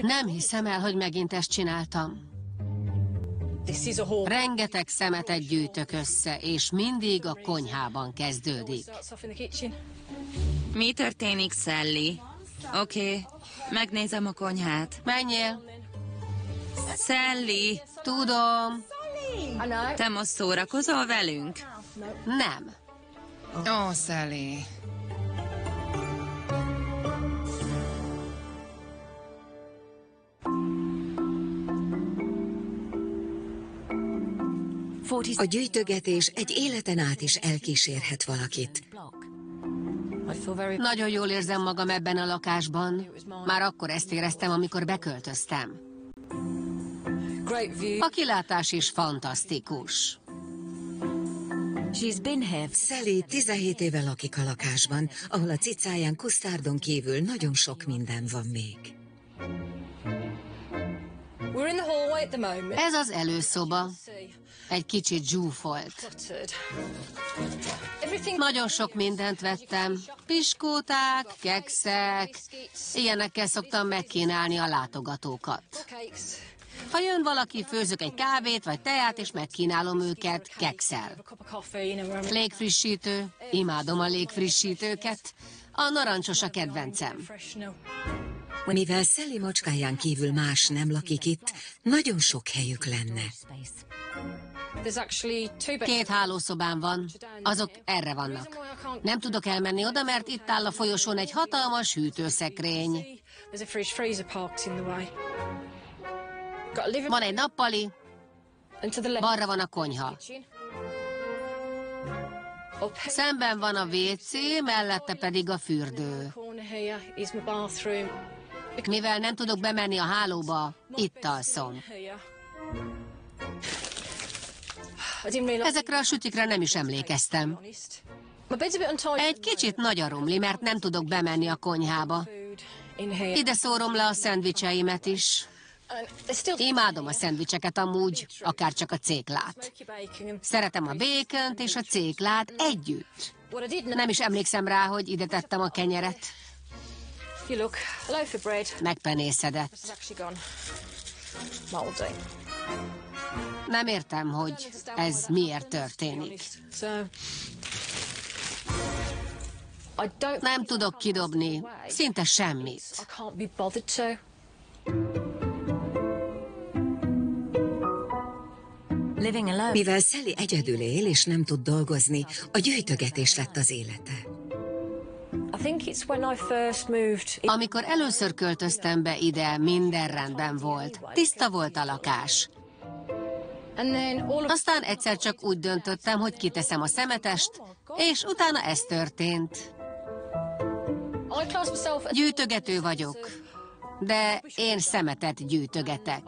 Nem hiszem el, hogy megint ezt csináltam. Rengeteg szemetet gyűjtök össze, és mindig a konyhában kezdődik. Mi történik, Sally? Oké, okay. megnézem a konyhát. Menjél. Sally, Tudom. te most szórakozol velünk? Nem. Ó, Sally. A gyűjtögetés egy életen át is elkísérhet valakit. Nagyon jól érzem magam ebben a lakásban. Már akkor ezt éreztem, amikor beköltöztem. A kilátás is fantasztikus. Sally 17 éve lakik a lakásban, ahol a cicáján kusztárdon kívül nagyon sok minden van még. Ez az előszoba. Egy kicsit zsúfolt. Nagyon sok mindent vettem. Piskóták, kekszek. Ilyenekkel szoktam megkínálni a látogatókat. Ha jön valaki, főzök egy kávét vagy teát, és megkínálom őket kekszel. Légfrissítő. Imádom a légfrissítőket. A narancsos a kedvencem. Mivel Sally macskáján kívül más nem lakik itt, nagyon sok helyük lenne. Két hálószobám van, azok erre vannak. Nem tudok elmenni oda, mert itt áll a folyosón egy hatalmas hűtőszekrény. Van egy nappali, balra van a konyha. Szemben van a WC, mellette pedig a fürdő. Mivel nem tudok bemenni a hálóba, itt alszom. Ezekre a sütikre nem is emlékeztem. Egy kicsit nagy a rumli, mert nem tudok bemenni a konyhába. Ide szórom le a szendvicseimet is. Imádom a szendvicseket amúgy, akár csak a céklát. Szeretem a békönt és a céklát együtt. Nem is emlékszem rá, hogy ide tettem a kenyeret. Megpenészedett. Nem értem, hogy ez miért történik. Nem tudok kidobni szinte semmit. Mivel Sally egyedül él és nem tud dolgozni, a gyűjtögetés lett az élete. Amikor először költöztem be ide, minden rendben volt. Tiszta volt a lakás. Aztán egyszer csak úgy döntöttem, hogy kiteszem a szemetest, és utána ez történt. Gyűjtögető vagyok, de én szemetet gyűjtögetek.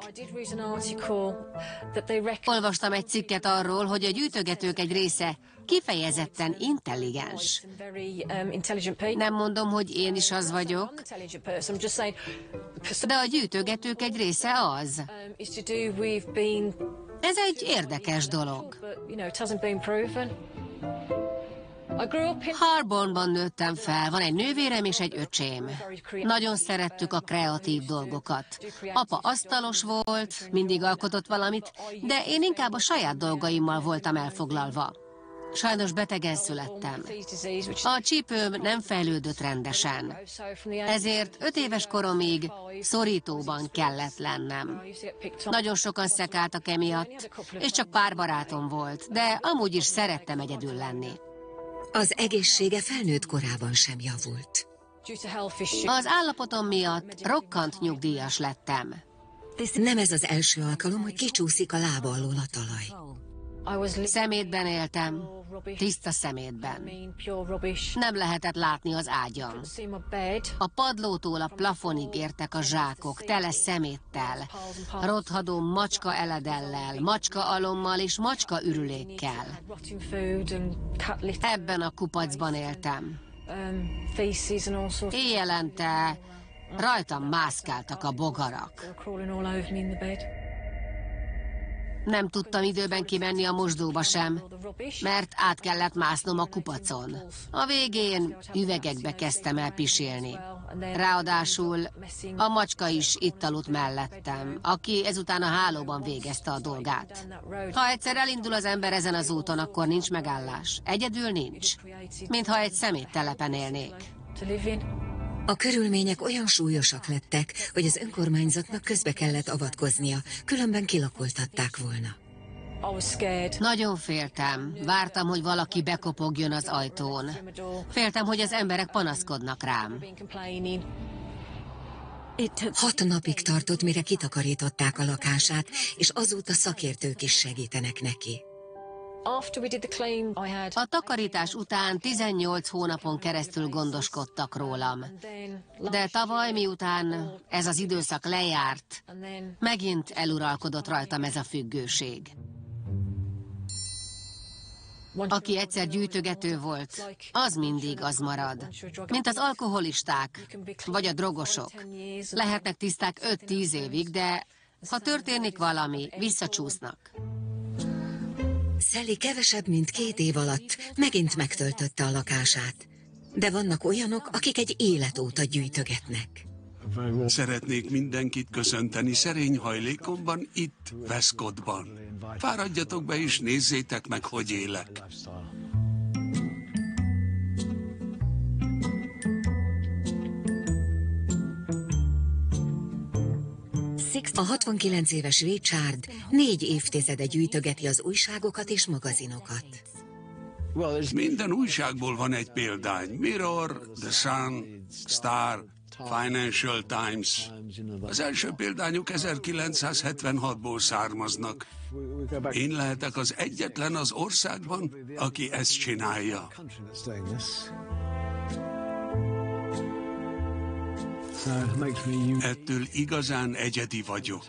Olvastam egy cikket arról, hogy a gyűjtögetők egy része kifejezetten intelligens. Nem mondom, hogy én is az vagyok, de a gyűjtögetők egy része az. Ez egy érdekes dolog. Harbornban nőttem fel, van egy nővérem és egy öcsém. Nagyon szerettük a kreatív dolgokat. Apa asztalos volt, mindig alkotott valamit, de én inkább a saját dolgaimmal voltam elfoglalva. Sajnos betegen születtem. A csípőm nem fejlődött rendesen. Ezért öt éves koromig szorítóban kellett lennem. Nagyon sokan szekáltak emiatt, és csak pár barátom volt, de amúgy is szerettem egyedül lenni. Az egészsége felnőtt korában sem javult. Az állapotom miatt rokkant nyugdíjas lettem. Nem ez az első alkalom, hogy kicsúszik a lába alól a talaj. Szemétben éltem, tiszta szemétben. Nem lehetett látni az ágyam. A padlótól a plafonig értek a zsákok, tele szeméttel, rothadó macska eledellel, macska alommal és macska ürülékkel. Ebben a kupacban éltem. Éjjelente rajtam mászkáltak a bogarak. Nem tudtam időben kimenni a mosdóba sem, mert át kellett másznom a kupacon. A végén üvegekbe kezdtem el pisélni. Ráadásul a macska is itt aludt mellettem, aki ezután a hálóban végezte a dolgát. Ha egyszer elindul az ember ezen az úton, akkor nincs megállás. Egyedül nincs. Mintha egy szeméttelepen élnék. A körülmények olyan súlyosak lettek, hogy az önkormányzatnak közbe kellett avatkoznia, különben kilakoltatták volna. Nagyon féltem. Vártam, hogy valaki bekopogjon az ajtón. Féltem, hogy az emberek panaszkodnak rám. Hat napig tartott, mire kitakarították a lakását, és azóta szakértők is segítenek neki. A takarítás után 18 hónapon keresztül gondoskodtak rólam. De tavaly, miután ez az időszak lejárt, megint eluralkodott rajtam ez a függőség. Aki egyszer gyűjtögető volt, az mindig az marad. Mint az alkoholisták, vagy a drogosok. Lehetnek tiszták 5-10 évig, de ha történik valami, visszacsúsznak. Sally kevesebb, mint két év alatt megint megtöltötte a lakását. De vannak olyanok, akik egy élet óta gyűjtögetnek. Szeretnék mindenkit köszönteni szerény hajlékomban, itt, Veszkodban. Fáradjatok be és nézzétek meg, hogy élek. A 69 éves Richard négy évtizede gyűjtögeti az újságokat és magazinokat. Minden újságból van egy példány. Mirror, The Sun, Star, Financial Times. Az első példányok 1976-ból származnak. Én lehetek az egyetlen az országban, aki ezt csinálja. Ettől igazán egyedi vagyok.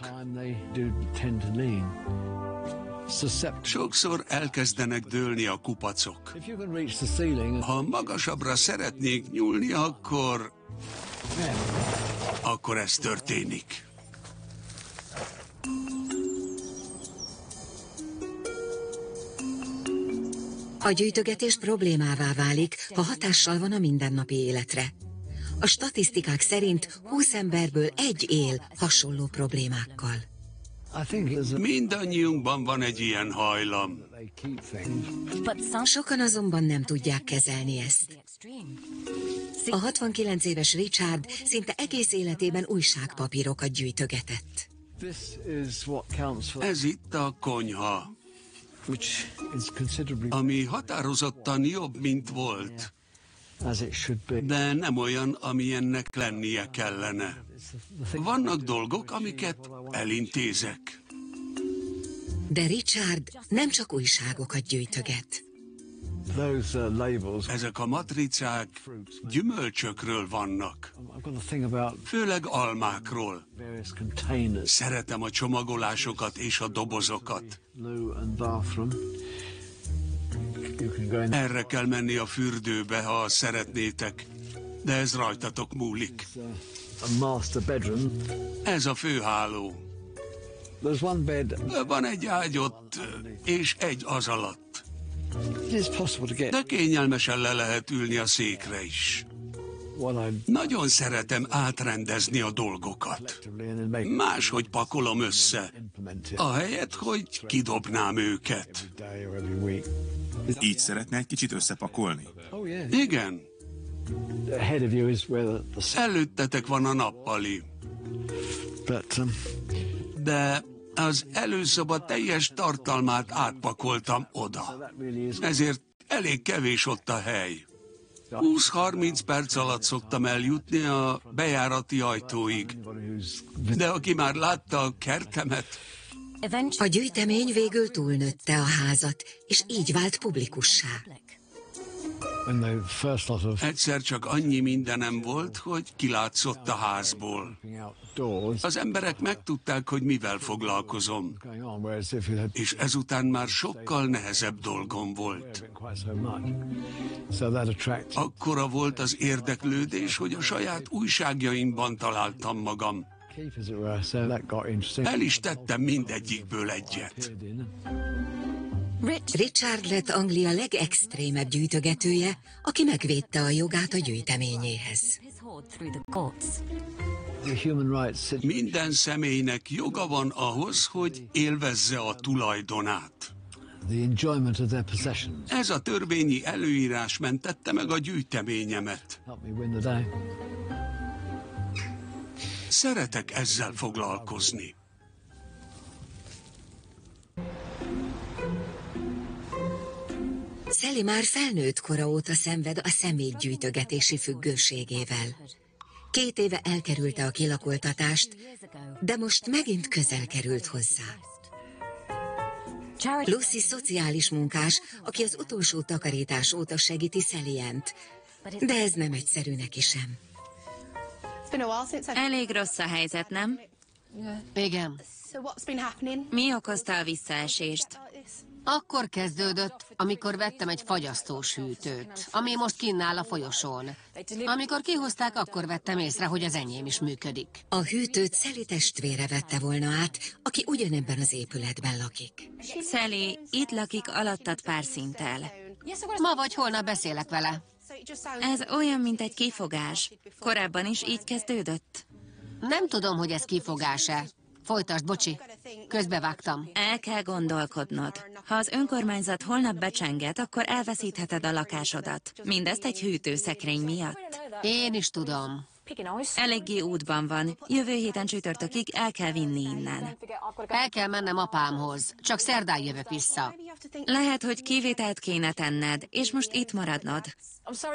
Sokszor elkezdenek dőlni a kupacok. Ha magasabbra szeretnék nyúlni, akkor... Akkor ez történik. A gyűjtögetés problémává válik, ha hatással van a mindennapi életre. A statisztikák szerint 20 emberből egy él hasonló problémákkal. Mindannyiunkban van egy ilyen hajlam. Sokan azonban nem tudják kezelni ezt. A 69 éves Richard szinte egész életében újságpapírokat gyűjtögetett. Ez itt a konyha, ami határozottan jobb, mint volt. De nem olyan, amilyennek lennie kellene. Vannak dolgok, amiket elintézek. De Richard nem csak újságokat gyűjtöget. Ezek a matricák gyümölcsökről vannak, főleg almákról. Szeretem a csomagolásokat és a dobozokat. Erre kell menni a fürdőbe, ha szeretnétek, de ez rajtatok múlik. Ez a főháló. Van egy ágy ott, és egy az alatt. De kényelmesen le lehet ülni a székre is. Nagyon szeretem átrendezni a dolgokat. Máshogy pakolom össze, ahelyett, hogy kidobnám őket. Így szeretne egy kicsit összepakolni? Igen. Előttetek van a nappali. De az előszoba teljes tartalmát átpakoltam oda. Ezért elég kevés ott a hely. 20-30 perc alatt szoktam eljutni a bejárati ajtóig. De aki már látta a kertemet... A gyűjtemény végül túlnőtte a házat, és így vált publikussá. Egyszer csak annyi mindenem volt, hogy kilátszott a házból. Az emberek megtudták, hogy mivel foglalkozom, és ezután már sokkal nehezebb dolgom volt. Akkora volt az érdeklődés, hogy a saját újságjaimban találtam magam. El is tettem mindegyikből egyet. Richard lett Anglia legextrémebb gyűjtögetője, aki megvédte a jogát a gyűjteményéhez. Minden személynek joga van ahhoz, hogy élvezze a tulajdonát. Ez a törvényi előírás mentette meg a gyűjteményemet. Szeretek ezzel foglalkozni. Sally már felnőtt kora óta szenved a szemétgyűjtögetési függőségével. Két éve elkerülte a kilakoltatást, de most megint közel került hozzá. Lucy szociális munkás, aki az utolsó takarítás óta segíti Szelient, de ez nem egyszerű neki sem. Elég rossz a helyzet, nem? Igen. Mi okozta a visszaesést? Akkor kezdődött, amikor vettem egy fagyasztós hűtőt, ami most kinnál a folyosón. Amikor kihozták, akkor vettem észre, hogy az enyém is működik. A hűtőt Szeli testvére vette volna át, aki ugyanebben az épületben lakik. Szeli, itt lakik alattad pár szinttel. Ma vagy holnap beszélek vele. Ez olyan, mint egy kifogás. Korábban is így kezdődött. Nem tudom, hogy ez kifogás-e. Folytasd, bocsi. Közbevágtam. El kell gondolkodnod. Ha az önkormányzat holnap becsenget, akkor elveszítheted a lakásodat. Mindezt egy hűtőszekrény miatt. Én is tudom. Eléggé útban van. Jövő héten csütörtökig el kell vinni innen. El kell mennem apámhoz. Csak szerdán jövök vissza. Lehet, hogy kivételt kéne tenned, és most itt maradnod.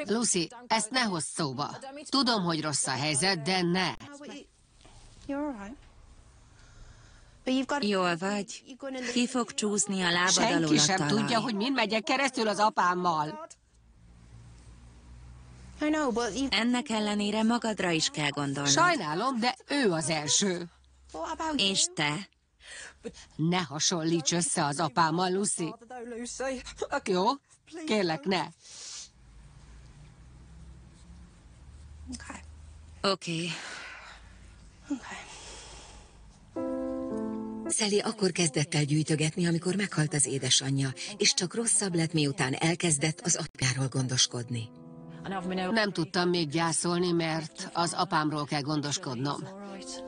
Lucy, ezt ne hozz szóba. Tudom, hogy rossz a helyzet, de ne. Jól vagy. Ki fog csúszni a lábad Senki alól a sem talaj. tudja, hogy mind megyek keresztül az apámmal. Ennek ellenére magadra is kell gondolnod. Sajnálom, de ő az első. És te? Ne hasonlíts össze az apámmal, Lucy. Jó? Kérlek, ne. Oké. Sally akkor kezdett el gyűjtögetni, amikor meghalt az édesanyja, és csak rosszabb lett, miután elkezdett az apjáról gondoskodni. Nem tudtam még gyászolni, mert az apámról kell gondoskodnom.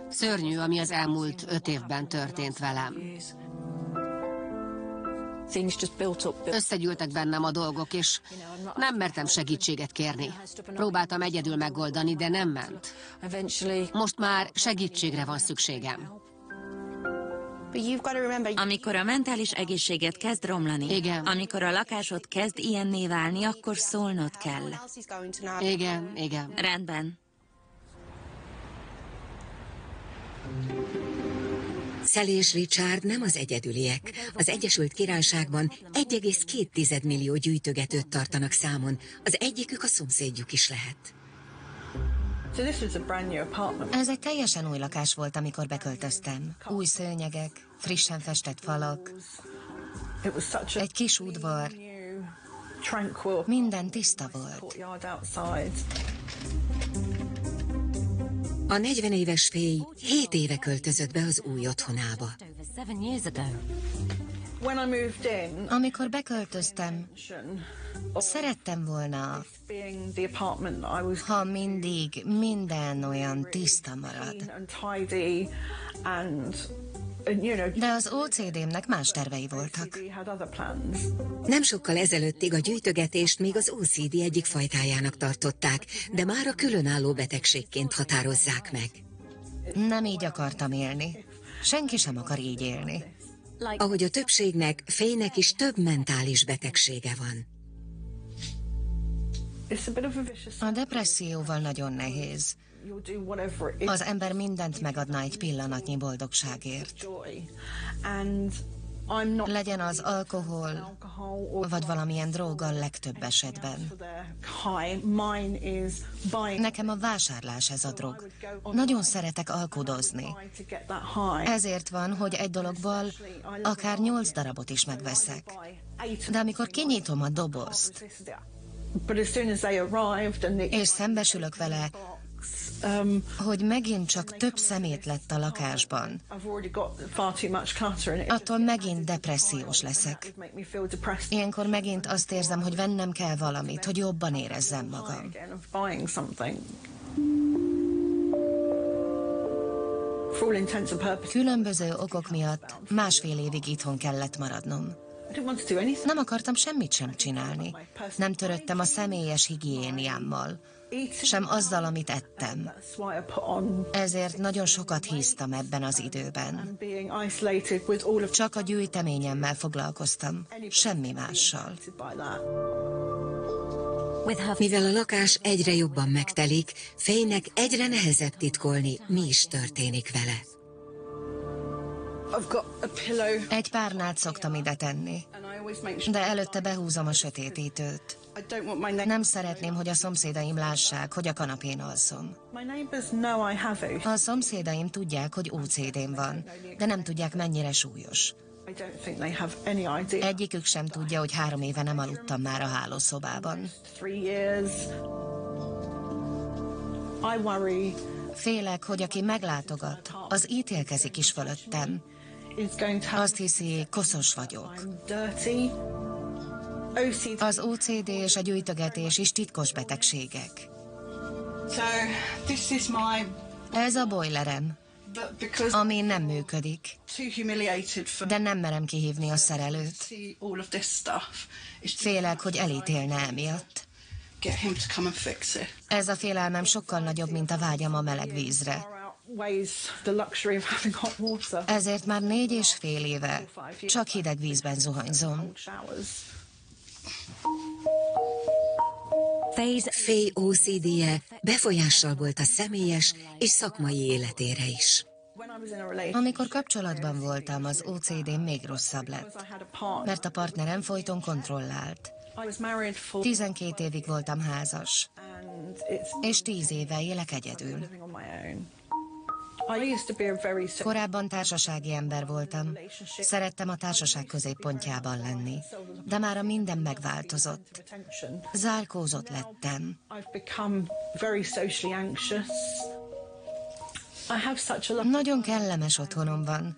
Szörnyű, ami az elmúlt öt évben történt velem. Összegyűltek bennem a dolgok, és nem mertem segítséget kérni. Próbáltam egyedül megoldani, de nem ment. Most már segítségre van szükségem. Amikor a mentális egészséget kezd romlani, Igen. amikor a lakásod kezd ilyenné válni, akkor szólnod kell. Igen, igen. Rendben. Sally és Richard nem az egyedüliek. Az Egyesült Királyságban 1,2 millió gyűjtögetőt tartanak számon. Az egyikük a szomszédjuk is lehet. Ez egy teljesen új lakás volt, amikor beköltöztem. Új szőnyegek, frissen festett falak, egy kis udvar, minden tiszta volt. A 40 éves fény 7 éve költözött be az új otthonába. Amikor beköltöztem, szerettem volna, ha mindig minden olyan tiszta marad. De az OCD-mnek más tervei voltak. Nem sokkal ezelőttig a gyűjtögetést még az OCD egyik fajtájának tartották, de már a különálló betegségként határozzák meg. Nem így akartam élni. Senki sem akar így élni. Ahogy a többségnek, fénynek is több mentális betegsége van. A depresszióval nagyon nehéz. Az ember mindent megadna egy pillanatnyi boldogságért. Legyen az alkohol, vagy valamilyen drog a legtöbb esetben. Nekem a vásárlás ez a drog. Nagyon szeretek alkudozni. Ezért van, hogy egy dologból akár nyolc darabot is megveszek. De amikor kinyitom a dobozt, és szembesülök vele, hogy megint csak több szemét lett a lakásban. Attól megint depressziós leszek. Ilyenkor megint azt érzem, hogy vennem kell valamit, hogy jobban érezzem magam. Különböző okok miatt másfél évig itthon kellett maradnom. Nem akartam semmit sem csinálni. Nem töröttem a személyes higiéniámmal, sem azzal, amit ettem. Ezért nagyon sokat híztam ebben az időben. Csak a gyűjteményemmel foglalkoztam, semmi mással. Mivel a lakás egyre jobban megtelik, Fénynek egyre nehezebb titkolni, mi is történik vele. Egy párnát szoktam ide tenni, de előtte behúzom a sötétítőt. Nem szeretném, hogy a szomszédaim lássák, hogy a kanapén alszom. A szomszédaim tudják, hogy OCD-m van, de nem tudják, mennyire súlyos. Egyikük sem tudja, hogy három éve nem aludtam már a hálószobában. Félek, hogy aki meglátogat, az ítélkezik is fölöttem. Azt hiszi, koszos vagyok. Az OCD és a gyűjtögetés is titkos betegségek. Ez a boilerem ami nem működik. De nem merem kihívni a szerelőt. Félek, hogy elítélne emiatt. Ez a félelmem sokkal nagyobb, mint a vágyam a meleg vízre. Ezért már négy és fél éve csak hideg vízben zuhanyzom. Faye OCD-je befolyással volt a személyes és szakmai életére is. Amikor kapcsolatban voltam, az OCD még rosszabb lett, mert a partnerem folyton kontrollált. 12 évig voltam házas, és 10 éve élek egyedül. Korábban társasági ember voltam. Szerettem a társaság középpontjában lenni. De már a minden megváltozott. Zárkózott lettem. Nagyon kellemes otthonom van,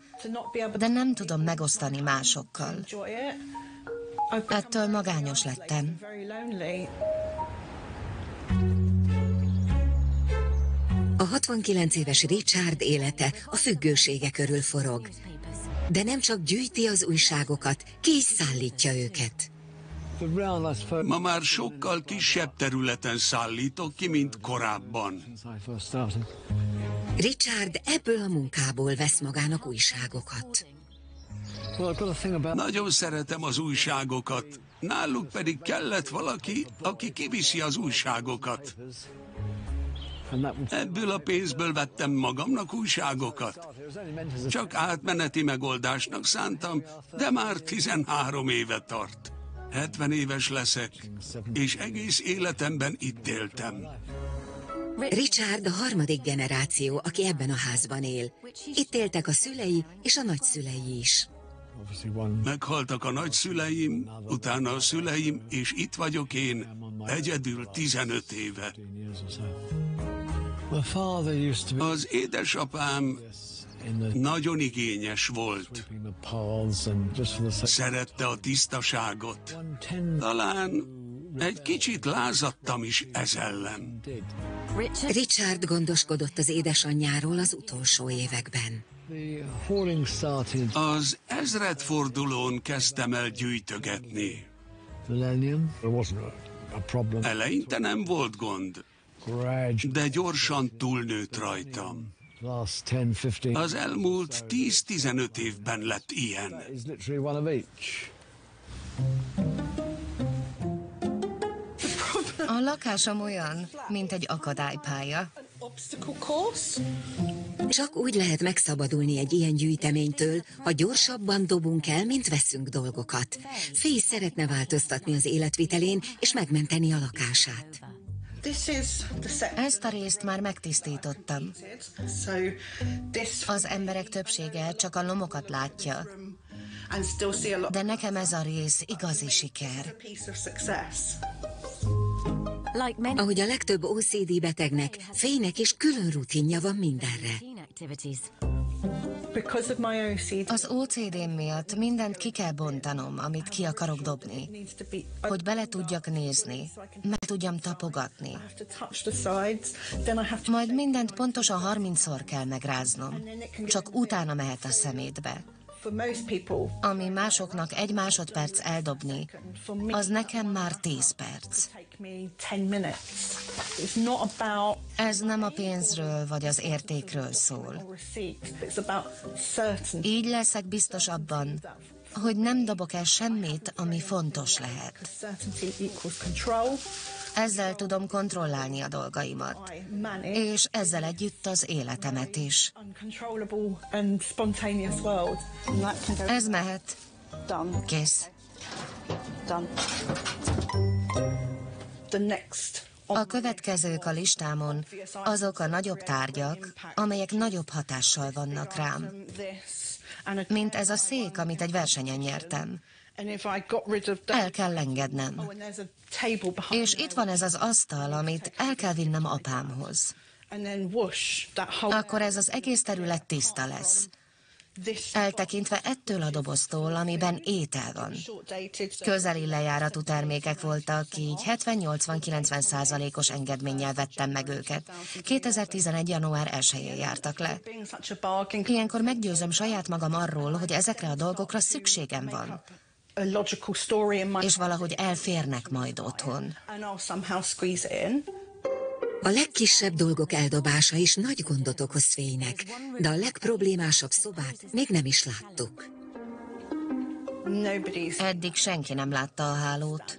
de nem tudom megosztani másokkal. Ettől magányos lettem. A 69 éves Richard élete a függősége körül forog. De nem csak gyűjti az újságokat, ki is szállítja őket. Ma már sokkal kisebb területen szállítok ki, mint korábban. Richard ebből a munkából vesz magának újságokat. Nagyon szeretem az újságokat, náluk pedig kellett valaki, aki kiviszi az újságokat. Ebből a pénzből vettem magamnak újságokat. Csak átmeneti megoldásnak szántam, de már 13 éve tart. 70 éves leszek, és egész életemben itt éltem. Richard a harmadik generáció, aki ebben a házban él. Itt éltek a szülei és a nagyszülei is. Meghaltak a nagyszüleim, utána a szüleim, és itt vagyok én, egyedül 15 éve. Az édesapám nagyon igényes volt. Szerette a tisztaságot. Talán egy kicsit lázadtam is ez ellen. Richard gondoskodott az édesanyjáról az utolsó években. Az ezredfordulón kezdtem el gyűjtögetni. Eleinte nem volt gond de gyorsan túlnőtt rajtam. Az elmúlt 10-15 évben lett ilyen. A lakásom olyan, mint egy akadálypálya. Csak úgy lehet megszabadulni egy ilyen gyűjteménytől, ha gyorsabban dobunk el, mint veszünk dolgokat. Fész szeretne változtatni az életvitelén és megmenteni a lakását. Ezt a részt már megtisztítottam. Az emberek többsége csak a lomokat látja. De nekem ez a rész igazi siker. Ahogy a legtöbb OCD betegnek, Fénynek is külön rutinja van mindenre. Az OCD miatt mindent ki kell bontanom, amit ki akarok dobni. Hogy bele tudjak nézni, meg tudjam tapogatni. Majd mindent pontosan 30-szor kell megráznom. Csak utána mehet a szemétbe. Ami másoknak egy másodperc eldobni, az nekem már tíz perc. Ez nem a pénzről vagy az értékről szól. Így leszek biztos abban, hogy nem dobok el semmit, ami fontos lehet. Ezzel tudom kontrollálni a dolgaimat, és ezzel együtt az életemet is. Ez mehet. Kész. A következők a listámon azok a nagyobb tárgyak, amelyek nagyobb hatással vannak rám. Mint ez a szék, amit egy versenyen nyertem. El kell engednem. És itt van ez az asztal, amit el kell vinnem apámhoz. Akkor ez az egész terület tiszta lesz. Eltekintve ettől a doboztól, amiben étel van. Közeli lejáratú termékek voltak, így 70-80-90 százalékos engedménnyel vettem meg őket. 2011. január 1-én jártak le. Ilyenkor meggyőzöm saját magam arról, hogy ezekre a dolgokra szükségem van és valahogy elférnek majd otthon. A legkisebb dolgok eldobása is nagy gondot okoz fénynek, de a legproblémásabb szobát még nem is láttuk. Eddig senki nem látta a hálót.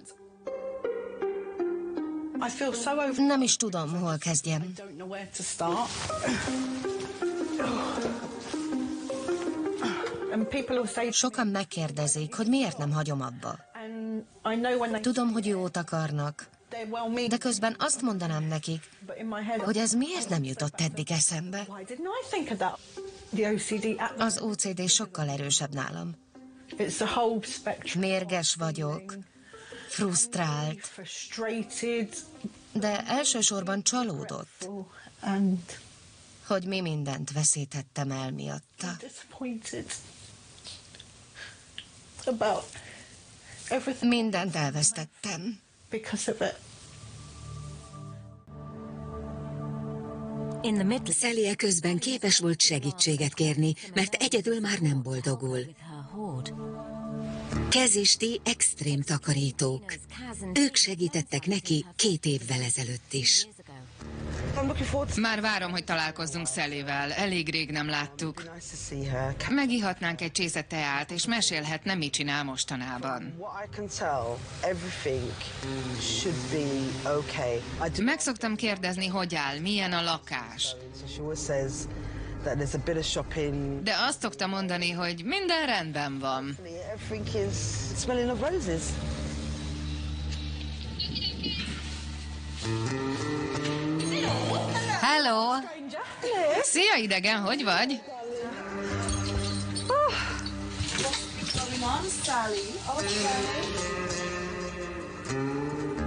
Nem is tudom, hol kezdjem. Sokan megkérdezik, hogy miért nem hagyom abba. Tudom, hogy jót akarnak, de közben azt mondanám nekik, hogy ez miért nem jutott eddig eszembe. Az OCD sokkal erősebb nálam. Mérges vagyok, frusztrált, de elsősorban csalódott, hogy mi mindent veszítettem el miatta. Mindent elvesztettem. Szelie közben képes volt segítséget kérni, mert egyedül már nem boldogul. Kezisti extrém takarítók. Ők segítettek neki két évvel ezelőtt is. Már várom, hogy találkozzunk Szelével. Elég rég nem láttuk. Megihatnánk egy csésze teát, és mesélhetne, mit csinál mostanában. Meg szoktam kérdezni, hogy áll, milyen a lakás. De azt szoktam mondani, hogy minden rendben van. Hello! Szia, idegen, hogy vagy?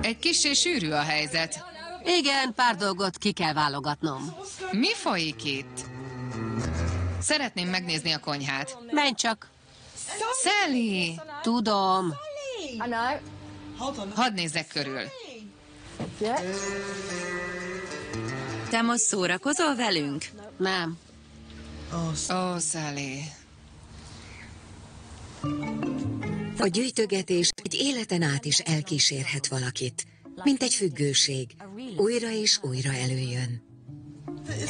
Egy kissé sűrű a helyzet. Igen, pár dolgot ki kell válogatnom. Mi folyik itt? Szeretném megnézni a konyhát. Menj csak. Sally! Tudom. Hadd nézzek körül. Te most szórakozol velünk? Nem. Ó, oh, Sally. A gyűjtögetés egy életen át is elkísérhet valakit, mint egy függőség. Újra és újra előjön.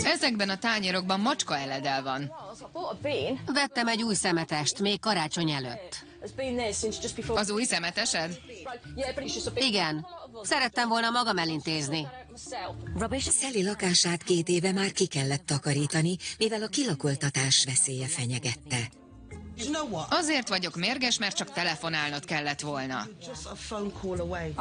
Ezekben a tányérokban macska eledel van. Vettem egy új szemetest, még karácsony előtt. Az új szemetesed? Igen. Szerettem volna magam elintézni. Szeli lakását két éve már ki kellett takarítani, mivel a kilakoltatás veszélye fenyegette. Azért vagyok mérges, mert csak telefonálnod kellett volna.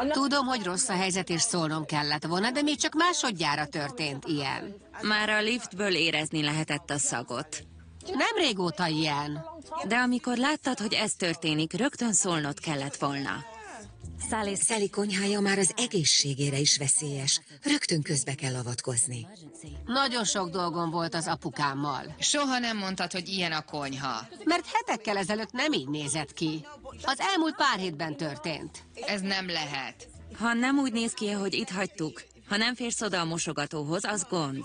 Tudom, hogy rossz a helyzet, és szólnom kellett volna, de még csak másodjára történt ilyen. Már a liftből érezni lehetett a szagot. Nem régóta ilyen. De amikor láttad, hogy ez történik, rögtön szólnod kellett volna. Sally konyhája már az egészségére is veszélyes. Rögtön közbe kell avatkozni. Nagyon sok dolgom volt az apukámmal. Soha nem mondtad, hogy ilyen a konyha. Mert hetekkel ezelőtt nem így nézett ki. Az elmúlt pár hétben történt. Ez nem lehet. Ha nem úgy néz ki, ahogy itt hagytuk, ha nem férsz oda a mosogatóhoz, az gond.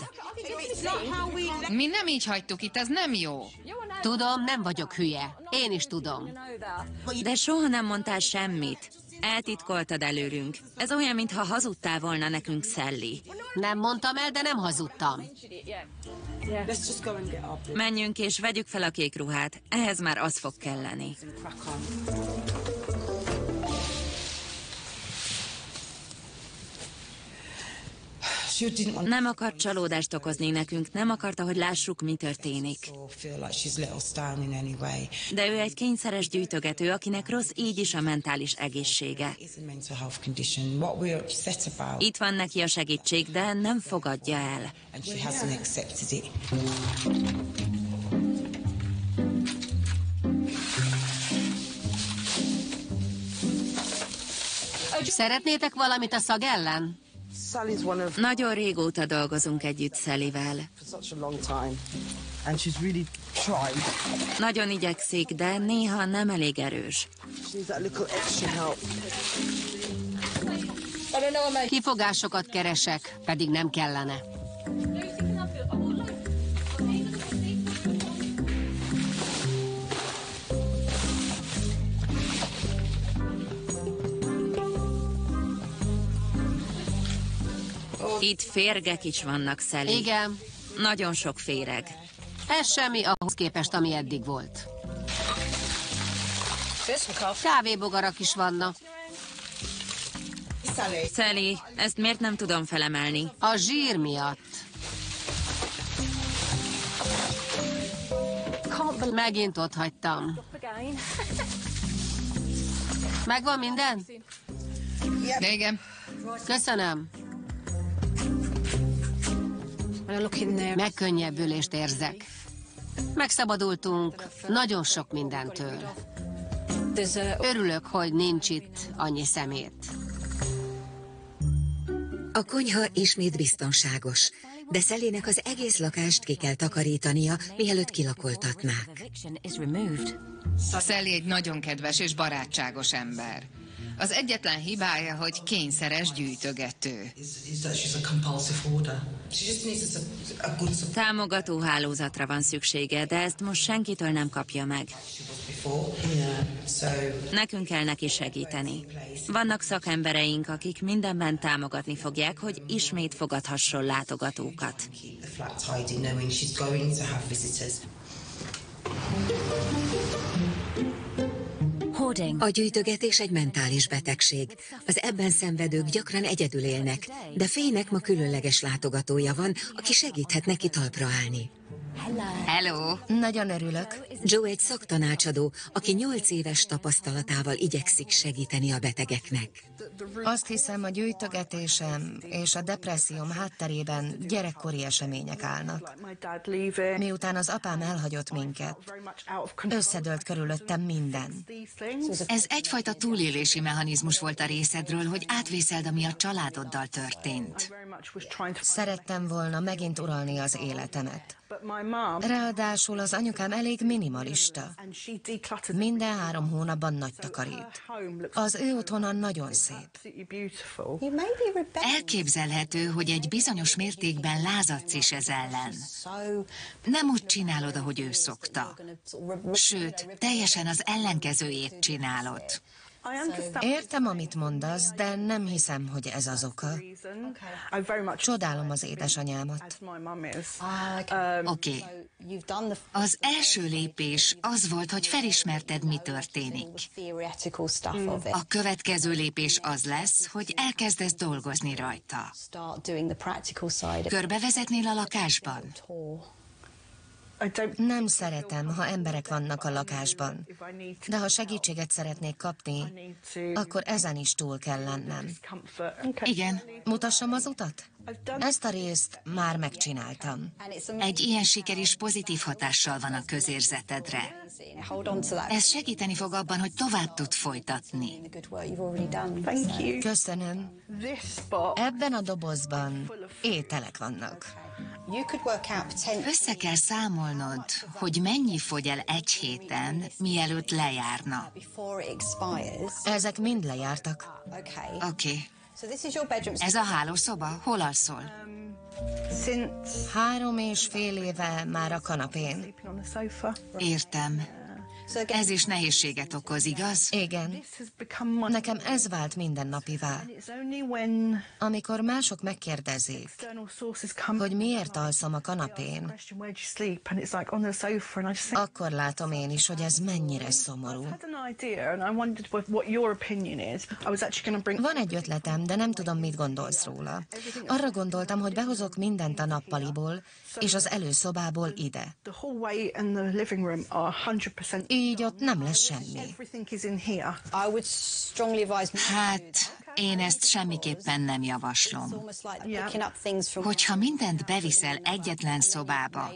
Mi nem így hagytuk itt, ez nem jó. Tudom, nem vagyok hülye. Én is tudom. De soha nem mondtál semmit. Eltitkoltad előrünk. Ez olyan, mintha hazudtál volna nekünk, Szelli. Nem mondtam el, de nem hazudtam. Menjünk és vegyük fel a kék ruhát. Ehhez már az fog kelleni. Nem akart csalódást okozni nekünk, nem akarta, hogy lássuk, mi történik. De ő egy kényszeres gyűjtögető, akinek rossz így is a mentális egészsége. Itt van neki a segítség, de nem fogadja el. Szeretnétek valamit a szag ellen? Nagyon régóta dolgozunk együtt Szellivel. Nagyon igyekszik, de néha nem elég erős. Kifogásokat keresek, pedig nem kellene. Itt férgek is vannak, Szeli. Igen, Nagyon sok féreg. ez semmi ahhoz képest, ami eddig volt. Kávébogarak is vannak. Szeli, ezt miért nem tudom felemelni? A zsír miatt. Megint ott hagytam. Megvan minden? Igen. Köszönöm. Megkönnyebbülést érzek. Megszabadultunk nagyon sok mindentől. Örülök, hogy nincs itt annyi szemét. A konyha ismét biztonságos, de Szelének az egész lakást ki kell takarítania, mielőtt kilakoltatnák. Sally egy nagyon kedves és barátságos ember. Az egyetlen hibája, hogy kényszeres gyűjtögető. Támogató hálózatra van szüksége, de ezt most senkitől nem kapja meg. Nekünk kell neki segíteni. Vannak szakembereink, akik mindenben támogatni fogják, hogy ismét fogadhasson látogatókat. A gyűjtögetés egy mentális betegség. Az ebben szenvedők gyakran egyedül élnek, de Fének ma különleges látogatója van, aki segíthet neki talpra állni. Hello! Nagyon örülök. Joe egy szaktanácsadó, aki nyolc éves tapasztalatával igyekszik segíteni a betegeknek. Azt hiszem, a gyűjtögetésem és a depresszióm hátterében gyerekkori események állnak. Miután az apám elhagyott minket, összedőlt körülöttem minden. Ez egyfajta túlélési mechanizmus volt a részedről, hogy átvészeld, ami a családoddal történt. Szerettem volna megint uralni az életemet. Ráadásul az anyukám elég minimalista. Minden három hónapban nagy takarít. Az ő otthona nagyon szép. Elképzelhető, hogy egy bizonyos mértékben lázadsz is ez ellen. Nem úgy csinálod, ahogy ő szokta. Sőt, teljesen az ellenkezőjét csinálod. Értem, amit mondasz, de nem hiszem, hogy ez az oka. Csodálom az édesanyámat. Oké. Okay. Az első lépés az volt, hogy felismerted, mi történik. A következő lépés az lesz, hogy elkezdesz dolgozni rajta. Körbevezetnél a lakásban? Nem szeretem, ha emberek vannak a lakásban, de ha segítséget szeretnék kapni, akkor ezen is túl kell lennem. Igen. Mutassam az utat? Ezt a részt már megcsináltam. Egy ilyen siker is pozitív hatással van a közérzetedre. Ez segíteni fog abban, hogy tovább tud folytatni. Köszönöm. Ebben a dobozban ételek vannak. Össze kell számolnod, hogy mennyi fogy el egy héten, mielőtt lejárna. Ezek mind lejártak. Oké. Okay. Ez a hálószoba? Hol alszol? Három és fél éve már a kanapén. Értem. Ez is nehézséget okoz, igaz? Igen. Nekem ez vált mindennapivá. Amikor mások megkérdezik, hogy miért alszom a kanapén, akkor látom én is, hogy ez mennyire szomorú. Van egy ötletem, de nem tudom, mit gondolsz róla. Arra gondoltam, hogy behozok mindent a nappaliból, és az előszobából ide. Így ott nem lesz semmi. Hát, én ezt semmiképpen nem javaslom. Hogyha mindent beviszel egyetlen szobába,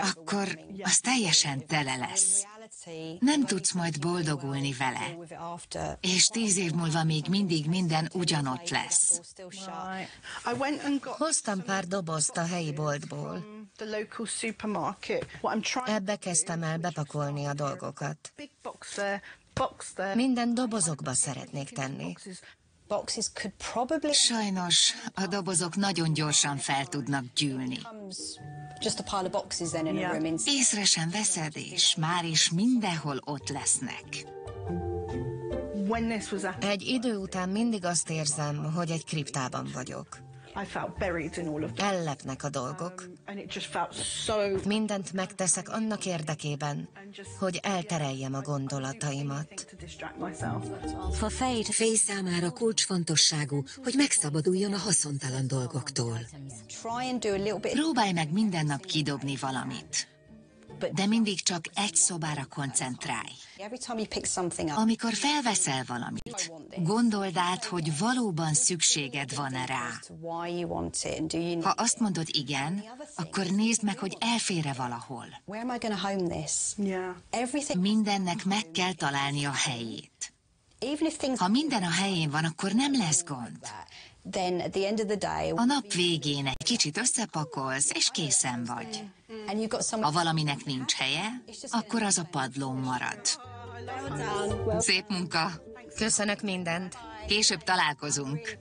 akkor az teljesen tele lesz. Nem tudsz majd boldogulni vele. És tíz év múlva még mindig minden ugyanott lesz. Hoztam pár dobozt a helyi boltból. Ebbe kezdtem el bepakolni a dolgokat. Minden dobozokba szeretnék tenni. Sajnos a dobozok nagyon gyorsan fel tudnak gyűlni. Észre sem veszed, és már is mindenhol ott lesznek. Egy idő után mindig azt érzem, hogy egy kriptában vagyok. Ellepnek a dolgok. Um, Mindent megteszek annak érdekében, hogy eltereljem a gondolataimat. Fej számára kulcsfontosságú, hogy megszabaduljon a haszontalan dolgoktól. Próbálj meg minden nap kidobni valamit de mindig csak egy szobára koncentrálj. Amikor felveszel valamit, gondold át, hogy valóban szükséged van-e rá. Ha azt mondod igen, akkor nézd meg, hogy elfére valahol. Mindennek meg kell találni a helyét. Ha minden a helyén van, akkor nem lesz gond. A nap végén egy kicsit összepakolsz, és készen vagy. Ha valaminek nincs helye, akkor az a padlón marad. Szép munka! Köszönök mindent! Később találkozunk.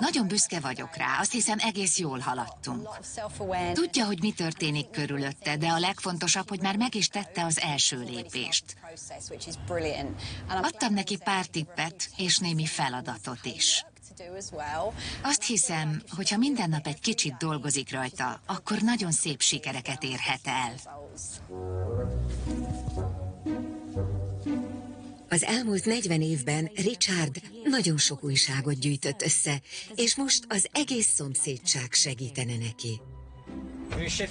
Nagyon büszke vagyok rá, azt hiszem egész jól haladtunk. Tudja, hogy mi történik körülötte, de a legfontosabb, hogy már meg is tette az első lépést. Adtam neki pár tippet és némi feladatot is. Azt hiszem, hogy ha minden nap egy kicsit dolgozik rajta, akkor nagyon szép sikereket érhet el. Az elmúlt 40 évben Richard nagyon sok újságot gyűjtött össze, és most az egész szomszédság segítene neki.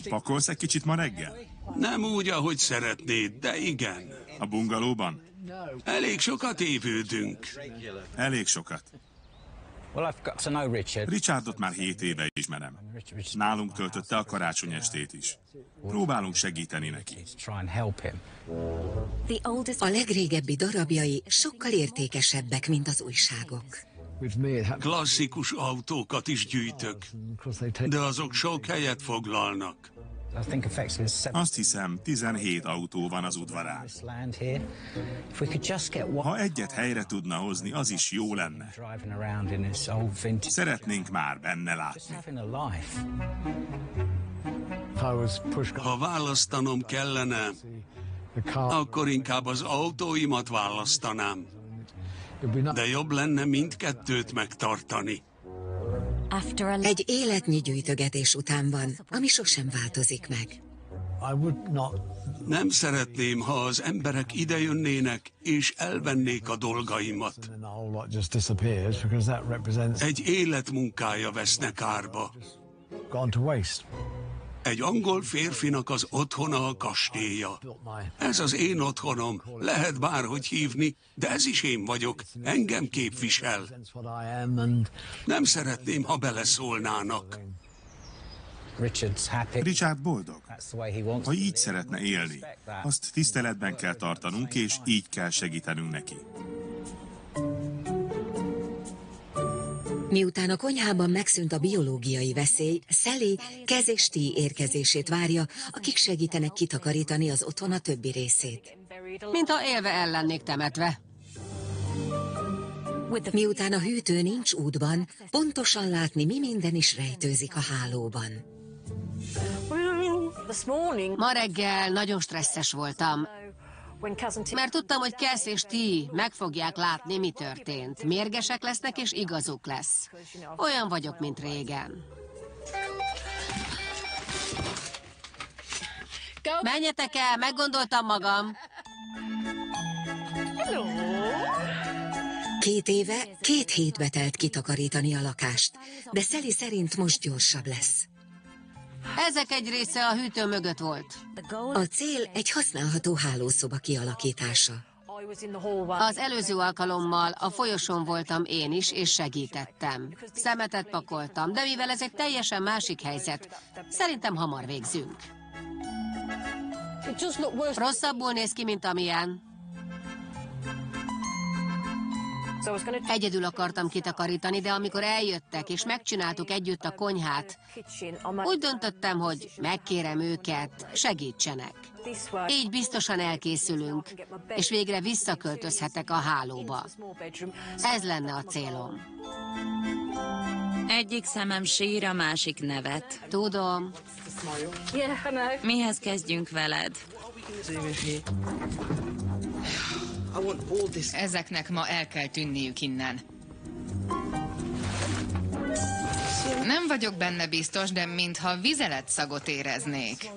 Pakolsz egy kicsit ma reggel? Nem úgy, ahogy szeretnéd, de igen. A bungalóban? Elég sokat évődünk. Elég sokat. Richardot már hét éve ismerem. Nálunk töltötte a karácsony estét is. Próbálunk segíteni neki. A legrégebbi darabjai sokkal értékesebbek, mint az újságok. Klasszikus autókat is gyűjtök, de azok sok helyet foglalnak. Azt hiszem, 17 autó van az udvarán. Ha egyet helyre tudna hozni, az is jó lenne. Szeretnénk már benne látni. Ha választanom kellene, akkor inkább az autóimat választanám. De jobb lenne mindkettőt megtartani. Egy életnyi gyűjtögetés után van, ami sosem változik meg. Nem szeretném, ha az emberek idejönnének és elvennék a dolgaimat. Egy életmunkája vesznek árba. Egy angol férfinak az otthona a kastélya. Ez az én otthonom, lehet bárhogy hívni, de ez is én vagyok, engem képvisel. Nem szeretném, ha beleszólnának. Richard boldog. Ha így szeretne élni, azt tiszteletben kell tartanunk, és így kell segítenünk neki. Miután a konyhában megszűnt a biológiai veszély, Sally kez és tí érkezését várja, akik segítenek kitakarítani az otthon többi részét. Mint ha élve el lennék temetve. Miután a hűtő nincs útban, pontosan látni, mi minden is rejtőzik a hálóban. Ma reggel nagyon stresszes voltam, mert tudtam, hogy Kesz és ti meg fogják látni, mi történt. Mérgesek lesznek, és igazuk lesz. Olyan vagyok, mint régen. Menjetek el, meggondoltam magam. Két éve, két hétbe telt kitakarítani a lakást, de Szeli szerint most gyorsabb lesz. Ezek egy része a hűtő mögött volt. A cél egy használható hálószoba kialakítása. Az előző alkalommal a folyosón voltam én is, és segítettem. Szemetet pakoltam, de mivel ez egy teljesen másik helyzet, szerintem hamar végzünk. Rosszabbul néz ki, mint amilyen. Egyedül akartam kitakarítani, de amikor eljöttek és megcsináltuk együtt a konyhát, úgy döntöttem, hogy megkérem őket, segítsenek. Így biztosan elkészülünk, és végre visszaköltözhetek a hálóba. Ez lenne a célom. Egyik szemem sír, a másik nevet. Tudom. Mihez kezdjünk veled? Ezeknek ma el kell tűnniük innen. Nem vagyok benne biztos, de mintha vizelet szagot éreznék.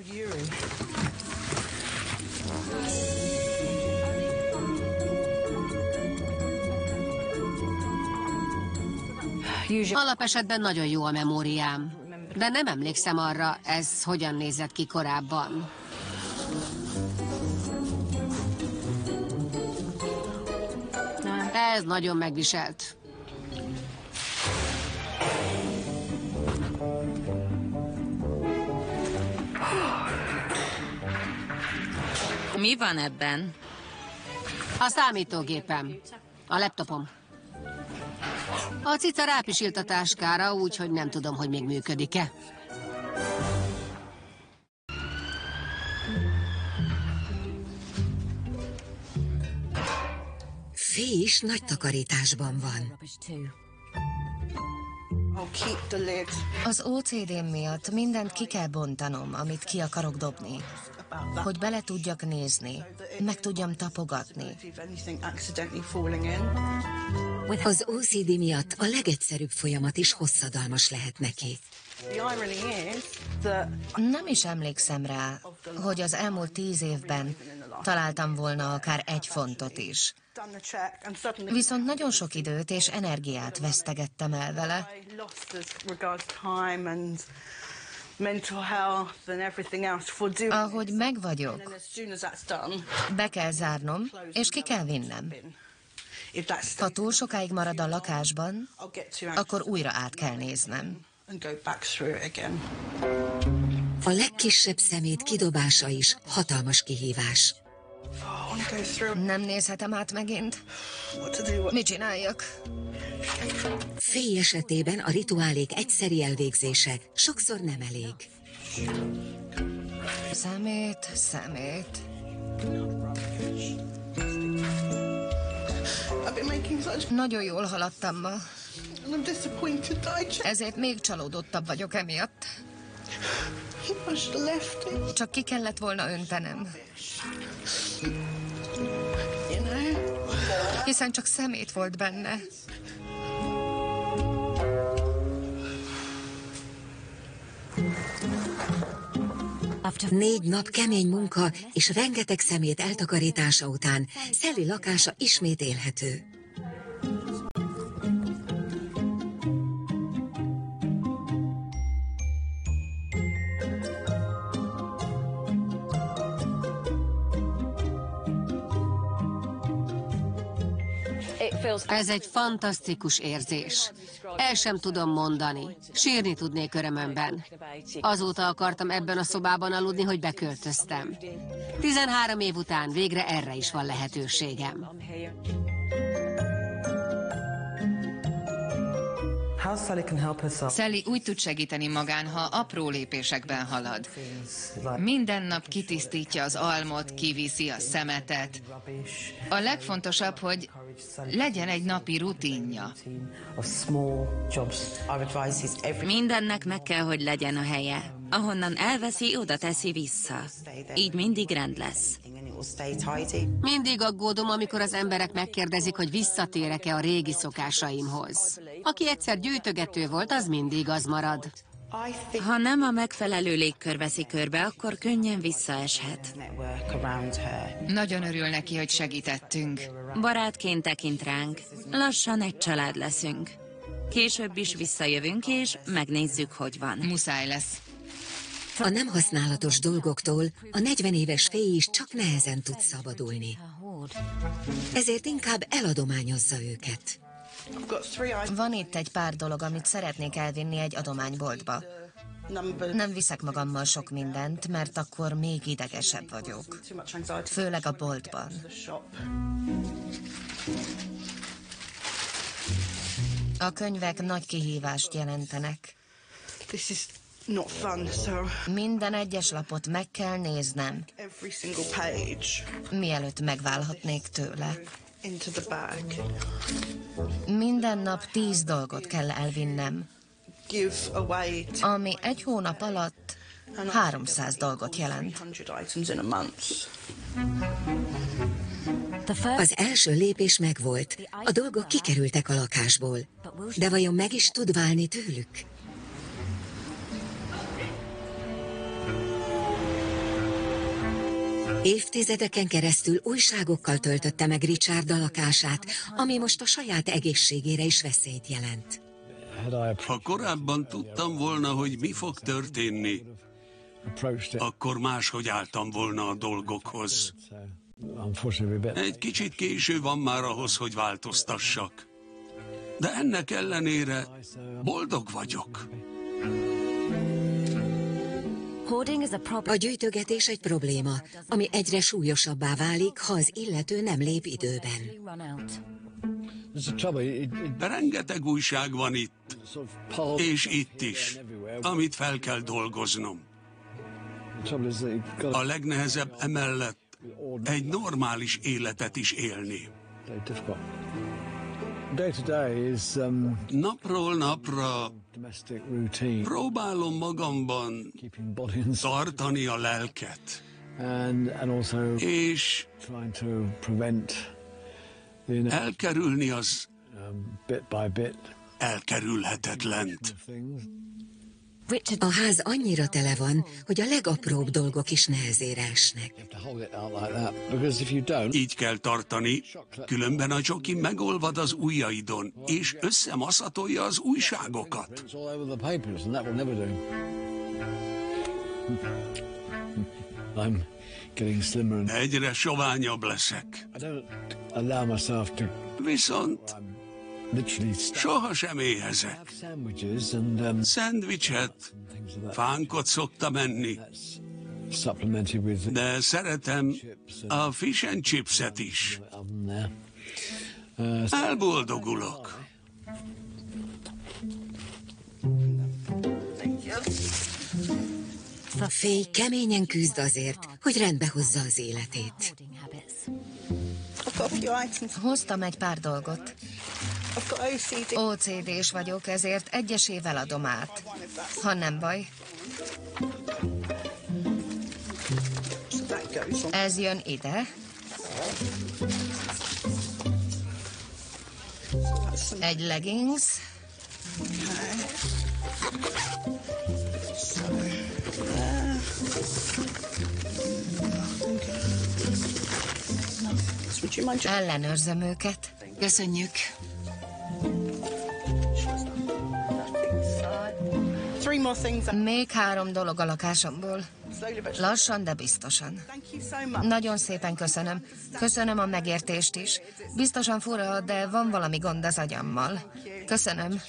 Alapesetben nagyon jó a memóriám, de nem emlékszem arra, ez hogyan nézett ki korábban. Ez nagyon megviselt. Mi van ebben? A számítógépem. A laptopom. A cica rápisilt a táskára, úgyhogy nem tudom, hogy még működik-e. Fé is nagy takarításban van. Az OCD miatt mindent ki kell bontanom, amit ki akarok dobni. Hogy bele tudjak nézni, meg tudjam tapogatni. Az OCD miatt a legegyszerűbb folyamat is hosszadalmas lehet neki. Nem is emlékszem rá, hogy az elmúlt tíz évben találtam volna akár egy fontot is. Viszont nagyon sok időt és energiát vesztegettem el vele. Ahogy megvagyok, be kell zárnom, és ki kell vinnem. Ha túl sokáig marad a lakásban, akkor újra át kell néznem. A legkisebb szemét kidobása is hatalmas kihívás. Nem nézhetem át megint. Mit csináljak? Fény esetében a rituálék egyszeri elvégzése sokszor nem elég. Szemét, szemét. Nagyon jól haladtam ma. Ezért még csalódottabb vagyok emiatt. Csak ki kellett volna öntenem. Hiszen csak szemét volt benne. Négy nap kemény munka és rengeteg szemét eltakarítása után Szelli lakása ismét élhető. Ez egy fantasztikus érzés. El sem tudom mondani. Sírni tudnék örömömben. Azóta akartam ebben a szobában aludni, hogy beköltöztem. 13 év után végre erre is van lehetőségem. Sally úgy tud segíteni magán, ha apró lépésekben halad. Minden nap kitisztítja az almot, kiviszi a szemetet. A legfontosabb, hogy legyen egy napi rutinja. Mindennek meg kell, hogy legyen a helye. Ahonnan elveszi, oda teszi vissza. Így mindig rend lesz. Mindig aggódom, amikor az emberek megkérdezik, hogy visszatérek-e a régi szokásaimhoz. Aki egyszer gyűjtögető volt, az mindig az marad. Ha nem a megfelelő légkör veszi körbe, akkor könnyen visszaeshet. Nagyon örül neki, hogy segítettünk. Barátként tekint ránk. Lassan egy család leszünk. Később is visszajövünk, és megnézzük, hogy van. Muszáj lesz. A nem használatos dolgoktól a 40 éves féj is csak nehezen tud szabadulni. Ezért inkább eladományozza őket. Van itt egy pár dolog, amit szeretnék elvinni egy adományboltba. Nem viszek magammal sok mindent, mert akkor még idegesebb vagyok. Főleg a boltban. A könyvek nagy kihívást jelentenek. Minden egyes lapot meg kell néznem, mielőtt megválhatnék tőle. Minden nap tíz dolgot kell elvinnem, ami egy hónap alatt 300 dolgot jelent. Az első lépés megvolt. A dolgok kikerültek a lakásból. De vajon meg is tud válni tőlük? Évtizedeken keresztül újságokkal töltötte meg Richard a lakását, ami most a saját egészségére is veszélyt jelent. Ha korábban tudtam volna, hogy mi fog történni, akkor máshogy álltam volna a dolgokhoz. Egy kicsit késő van már ahhoz, hogy változtassak. De ennek ellenére boldog vagyok. A gyűjtögetés egy probléma, ami egyre súlyosabbá válik, ha az illető nem lép időben. Rengeteg újság van itt, és itt is, amit fel kell dolgoznom. A legnehezebb emellett egy normális életet is élni. Um, Napról napra próbálom magamban tartani a lelket, és elkerülni az um, elkerülhetetlent. A ház annyira tele van, hogy a legapróbb dolgok is nehezére esnek. Így kell tartani, különben a csoki megolvad az ujjaidon, és összemaszatolja az újságokat. Egyre soványabb leszek. Viszont Soha sem éhezek. Szendvicset, fánkot szoktam enni. De szeretem a fish and chipset is. Elboldogulok. A fény keményen küzd azért, hogy rendbe hozza az életét. Hoztam egy pár dolgot. OCD-s vagyok, ezért egyesével adom át. Ha nem baj. Ez jön ide. Egy leggings. Ellenőrzöm őket. Köszönjük. Még három dolog a lakásomból. Lassan, de biztosan. Nagyon szépen köszönöm. Köszönöm a megértést is. Biztosan fura, de van valami gond az agyammal. Köszönöm.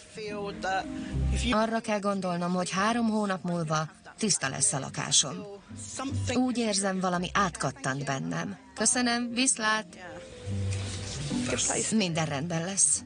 Arra kell gondolnom, hogy három hónap múlva tiszta lesz a lakásom. Úgy érzem, valami átkattant bennem. Köszönöm, viszlát. Minden rendben lesz.